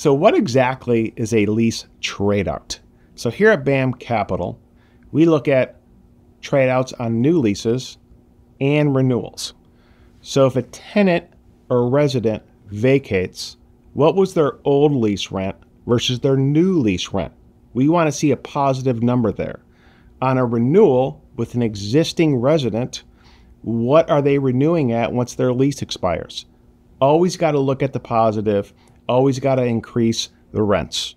So, what exactly is a lease tradeout? So, here at BAM Capital, we look at tradeouts on new leases and renewals. So, if a tenant or resident vacates, what was their old lease rent versus their new lease rent? We want to see a positive number there. On a renewal with an existing resident, what are they renewing at once their lease expires? Always got to look at the positive, always got to increase the rents.